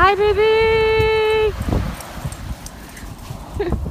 Hi, baby.